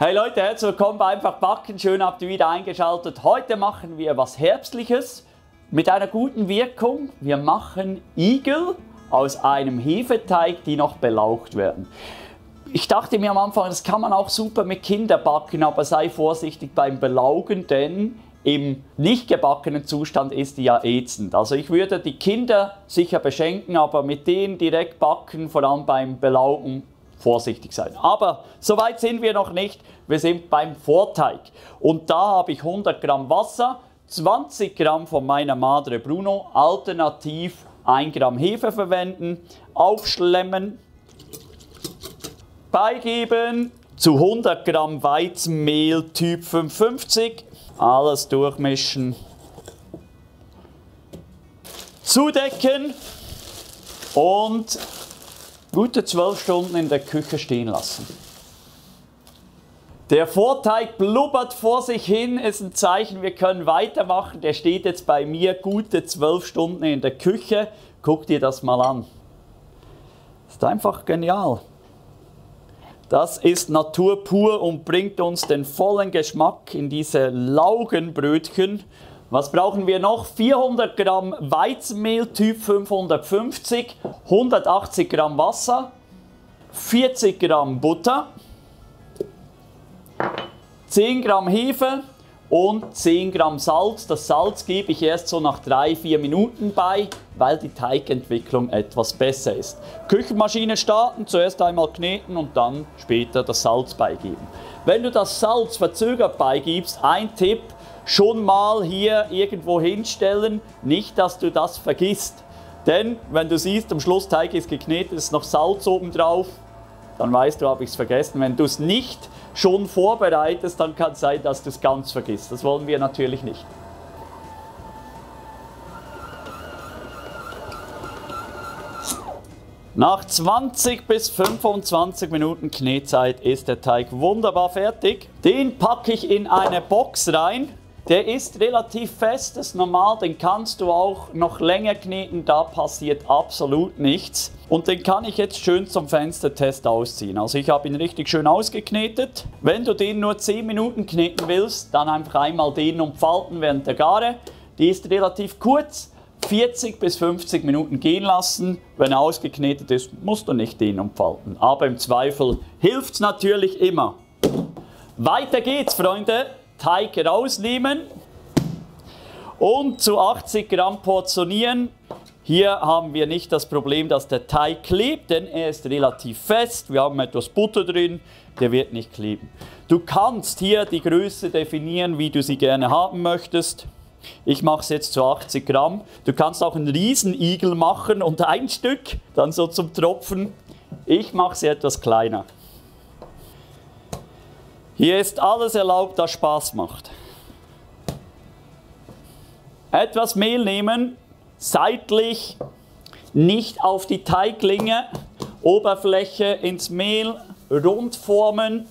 Hey Leute, herzlich willkommen bei Einfach Backen. Schön habt ihr wieder eingeschaltet. Heute machen wir was Herbstliches mit einer guten Wirkung. Wir machen Igel aus einem Hefeteig, die noch belaucht werden. Ich dachte mir am Anfang, das kann man auch super mit Kindern backen, aber sei vorsichtig beim Belaugen, denn im nicht gebackenen Zustand ist die ja ätzend. Also ich würde die Kinder sicher beschenken, aber mit denen direkt backen, vor allem beim Belaugen, vorsichtig sein. Aber so weit sind wir noch nicht. Wir sind beim Vorteig. Und da habe ich 100 Gramm Wasser, 20 Gramm von meiner Madre Bruno, alternativ 1 Gramm Hefe verwenden, aufschlemmen, beigeben, zu 100 Gramm Weizenmehl Typ 55, alles durchmischen. Zudecken und gute 12 Stunden in der Küche stehen lassen. Der Vorteig blubbert vor sich hin, ist ein Zeichen, wir können weitermachen. Der steht jetzt bei mir gute 12 Stunden in der Küche. Guck dir das mal an. Ist einfach genial. Das ist Natur pur und bringt uns den vollen Geschmack in diese Laugenbrötchen. Was brauchen wir noch? 400 Gramm Weizenmehl Typ 550, 180 Gramm Wasser, 40 Gramm Butter, 10 Gramm Hefe, und 10 Gramm Salz. Das Salz gebe ich erst so nach 3-4 Minuten bei, weil die Teigentwicklung etwas besser ist. Küchenmaschine starten, zuerst einmal kneten und dann später das Salz beigeben. Wenn du das Salz verzögert beigibst, ein Tipp, schon mal hier irgendwo hinstellen, nicht dass du das vergisst. Denn wenn du siehst, am Schluss Teig ist geknetet, ist noch Salz oben drauf, dann weißt du, habe ich es vergessen. Wenn du es nicht schon vorbereitest, dann kann es sein, dass du es ganz vergisst. Das wollen wir natürlich nicht. Nach 20 bis 25 Minuten Knetzeit ist der Teig wunderbar fertig. Den packe ich in eine Box rein. Der ist relativ fest, das ist normal, den kannst du auch noch länger kneten, da passiert absolut nichts. Und den kann ich jetzt schön zum Fenstertest ausziehen. Also ich habe ihn richtig schön ausgeknetet. Wenn du den nur 10 Minuten kneten willst, dann einfach einmal den umfalten während der Gare. Die ist relativ kurz, 40 bis 50 Minuten gehen lassen. Wenn er ausgeknetet ist, musst du nicht den umfalten. Aber im Zweifel hilft es natürlich immer. Weiter geht's, Freunde. Teig rausnehmen und zu 80 Gramm portionieren. Hier haben wir nicht das Problem, dass der Teig klebt, denn er ist relativ fest. Wir haben etwas Butter drin, der wird nicht kleben. Du kannst hier die Größe definieren, wie du sie gerne haben möchtest. Ich mache es jetzt zu 80 Gramm. Du kannst auch einen Riesenigel machen und ein Stück, dann so zum Tropfen. Ich mache sie etwas kleiner. Hier ist alles erlaubt, das Spaß macht. Etwas Mehl nehmen, seitlich, nicht auf die Teiglinge, Oberfläche ins Mehl, rund formen.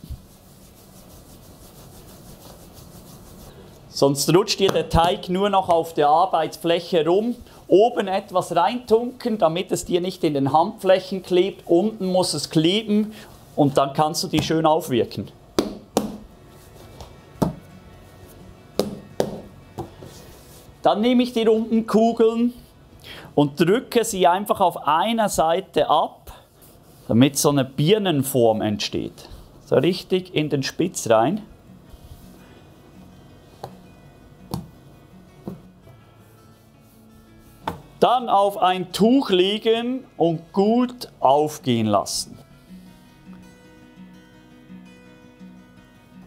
Sonst rutscht dir der Teig nur noch auf der Arbeitsfläche rum. Oben etwas reintunken, damit es dir nicht in den Handflächen klebt. Unten muss es kleben und dann kannst du die schön aufwirken. Dann nehme ich die runden Kugeln und drücke sie einfach auf einer Seite ab, damit so eine Birnenform entsteht. So richtig in den Spitz rein. Dann auf ein Tuch legen und gut aufgehen lassen.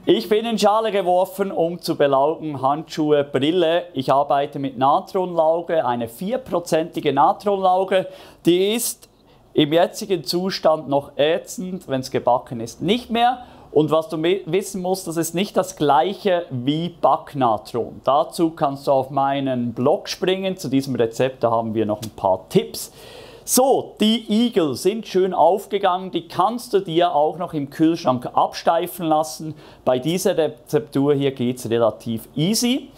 Ich bin in Schale geworfen, um zu belaugen Handschuhe, Brille. Ich arbeite mit Natronlauge, eine vierprozentige Natronlauge. Die ist im jetzigen Zustand noch ätzend, wenn es gebacken ist, nicht mehr. Und was du wissen musst, das ist nicht das gleiche wie Backnatron. Dazu kannst du auf meinen Blog springen. Zu diesem Rezept da haben wir noch ein paar Tipps. So, die Igel sind schön aufgegangen, die kannst du dir auch noch im Kühlschrank absteifen lassen. Bei dieser Rezeptur hier geht es relativ easy.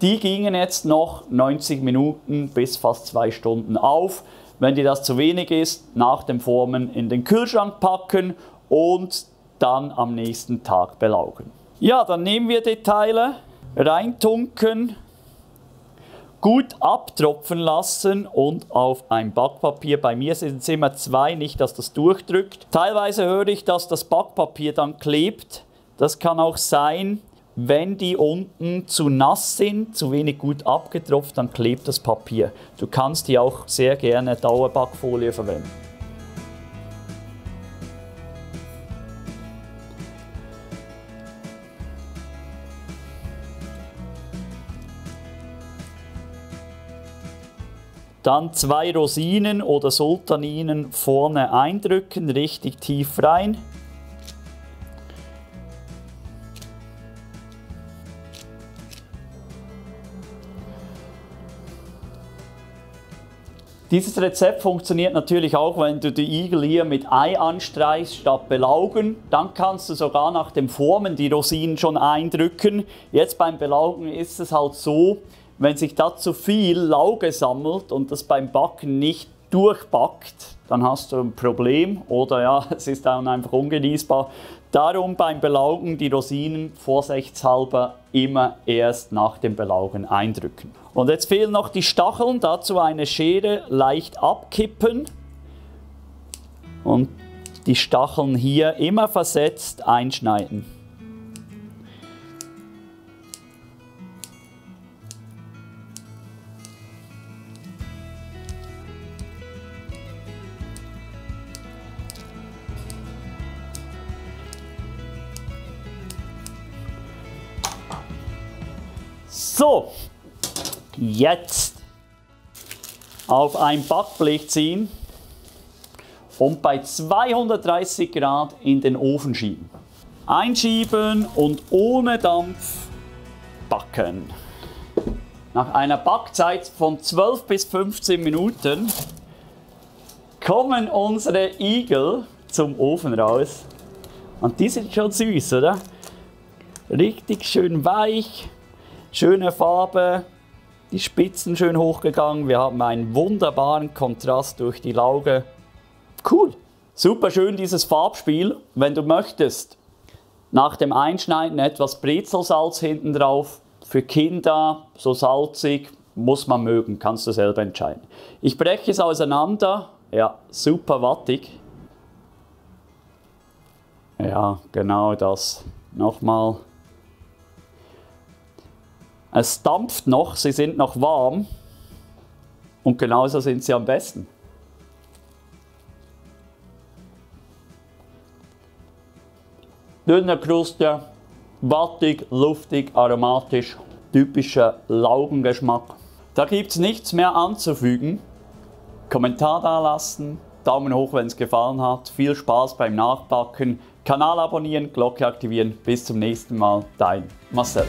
Die gingen jetzt noch 90 Minuten bis fast zwei Stunden auf. Wenn dir das zu wenig ist, nach dem Formen in den Kühlschrank packen und dann am nächsten Tag belaugen. Ja, dann nehmen wir die Teile, reintunken, gut abtropfen lassen und auf ein Backpapier. Bei mir sind es immer zwei, nicht dass das durchdrückt. Teilweise höre ich, dass das Backpapier dann klebt. Das kann auch sein, wenn die unten zu nass sind, zu wenig gut abgetropft, dann klebt das Papier. Du kannst die auch sehr gerne Dauerbackfolie verwenden. Dann zwei Rosinen oder Sultaninen vorne eindrücken, richtig tief rein. Dieses Rezept funktioniert natürlich auch, wenn du die Igel hier mit Ei anstreichst statt belaugen. Dann kannst du sogar nach dem Formen die Rosinen schon eindrücken. Jetzt beim Belaugen ist es halt so, wenn sich da zu viel Lauge sammelt und das beim Backen nicht durchbackt, dann hast du ein Problem oder ja, es ist dann einfach ungenießbar. Darum beim Belaugen die Rosinen vorsichtshalber immer erst nach dem Belaugen eindrücken. Und jetzt fehlen noch die Stacheln, dazu eine Schere leicht abkippen und die Stacheln hier immer versetzt einschneiden. So, jetzt auf ein Backblech ziehen und bei 230 Grad in den Ofen schieben. Einschieben und ohne Dampf backen. Nach einer Backzeit von 12 bis 15 Minuten kommen unsere Igel zum Ofen raus. Und die sind schon süß, oder? Richtig schön weich. Schöne Farbe, die Spitzen schön hochgegangen. Wir haben einen wunderbaren Kontrast durch die Lauge. Cool. Super schön dieses Farbspiel. Wenn du möchtest, nach dem Einschneiden etwas Brezelsalz hinten drauf. Für Kinder so salzig, muss man mögen, kannst du selber entscheiden. Ich breche es auseinander. Ja, super wattig. Ja, genau das. Nochmal es dampft noch, sie sind noch warm und genauso sind sie am besten. Dünne Kruste, wattig, luftig, aromatisch, typischer Laugengeschmack. Da gibt es nichts mehr anzufügen. Kommentar da lassen, Daumen hoch, wenn es gefallen hat. Viel Spaß beim Nachbacken. Kanal abonnieren, Glocke aktivieren. Bis zum nächsten Mal, dein Marcel.